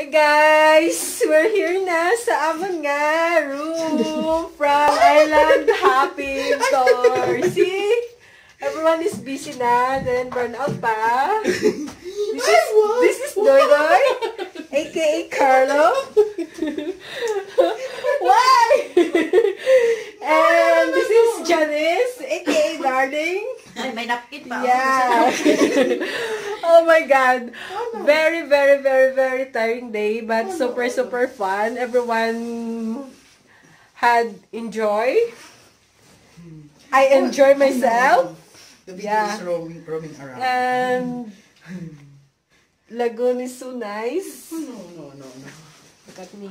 Hi guys! We're here na sa amon nga room from Island Happy Store. See? Everyone is busy na, then burn out pa. This is, this is Doy Doy, aka Carlo. Why? And this is Janice, aka Darling. Ay, may napkin pa. Yeah. oh my God. Very, very, very, very tiring day, but super, super fun. Everyone had enjoy. I enjoy myself. The video Yeah. is roaming, roaming around. And Lagoon is so nice. no, no, no, no. Look at me.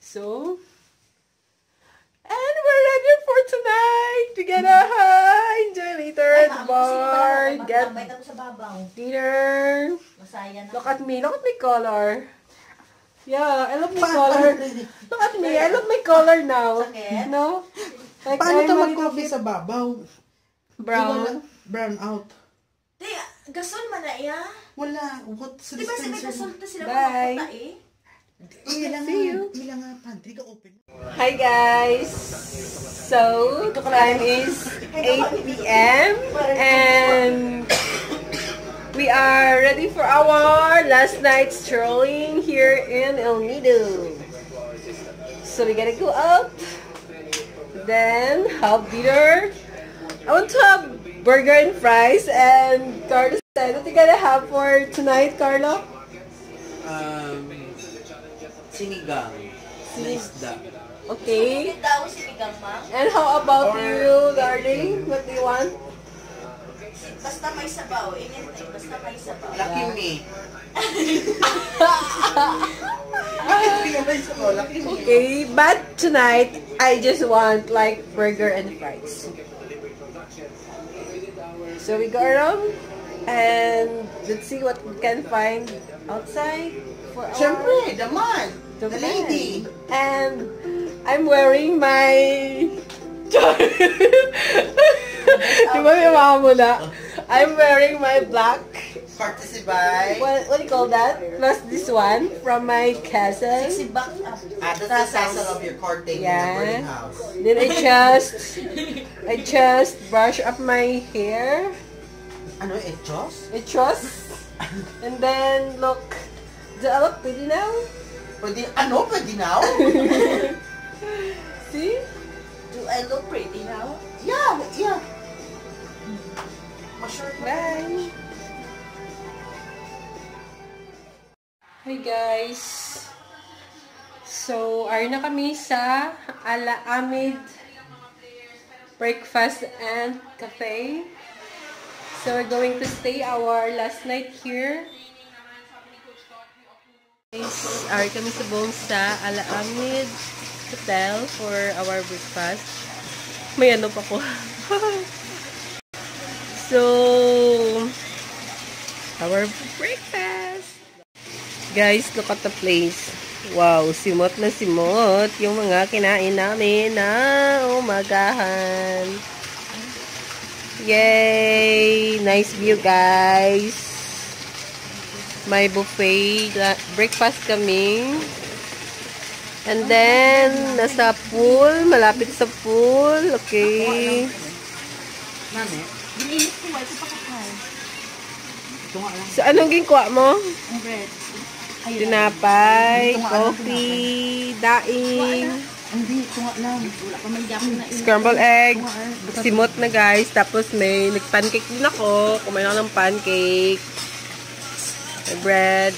So, and we're ready for tonight. We gonna uh, enjoy na ko sa babaw. dinner. Masaya na. Look at me. Look at my color. Yeah, I love my color. Look at me. I love my color now. Sakit? No? Like Paano little mag-coffee sa babaw? brown. Brown out. Di, gasol man na iya. Wala. What's the Di ba sa may gasol to sila Bye. pumapunta eh? Ilang See you. nga, ilang nga pantry ka open. Hi guys! So, the time is 8 p.m. and we are ready for our last night strolling here in El Nido. So we gotta go out, then have dinner. I want to have burger and fries and Carlo said, what you gonna have for tonight, Carlo? Um, sinigang. Isda. Okay. Bakit daw si Bigang Mang? And how about you, darling? What do you want? Basta may sabaw. Init. Basta may sabaw. Lucky me. Okay, but tonight, I just want like burger and fries. So we go around and let's see what we can find outside for our Siyempre, the man. the The man. lady. And I'm wearing my... Di ba may mga? I'm wearing my black Participate. what, what do you call that? Plus this one from my cousin. Si Bak, ah, Ah, that's the cecil of your courting in Yeah. the house. Then I just I just brush up my hair. Ano, etchos? I just and then look. Do I look pretty now? Pwede, ano, pwede now? Hi guys. So, are na kami sa Ala Amid Breakfast and Cafe. So, we're going to stay our last night here. Guys, are kami sa buong sa Ala Amid Hotel for our breakfast. May ano pa ko. so, our breakfast. Guys, look at the place. Wow, simot na simot yung mga kinain namin na umagahan. Yay! Nice view, guys. May buffet breakfast kami. And then, nasa pool, malapit sa pool. Okay. Ginilit ko, wala ko pa. Ito lang. So, anong ginkuha mo? Ang bread. Tinapay, coffee, daing, Hindi, ito nga lang. Wala pa may na scrambled egg, simot na guys. Tapos may nag-pancake din ako. Kumain ako ng pancake. May bread.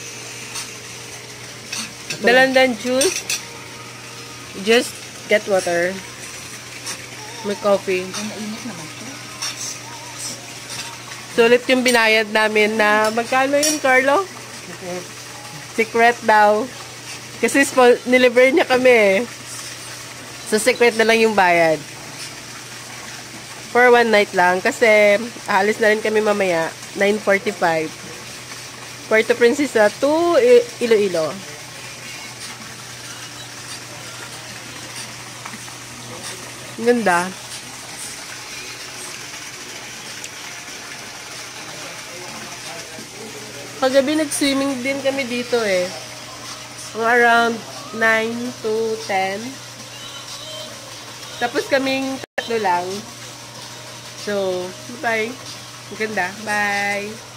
Dalandan juice. Just get water. May coffee. Sulit yung binayad namin na magkano yun, Carlo? Secret daw. Kasi niliver niya kami eh. So, secret na lang yung bayad. For one night lang. Kasi, alis na rin kami mamaya. 9.45. Puerto Princesa to Iloilo. Ang Ganda. Kagabi nag-swimming din kami dito eh. Around 9 to 10. Tapos kaming tatlo lang. So, bye. Ang ganda. Bye.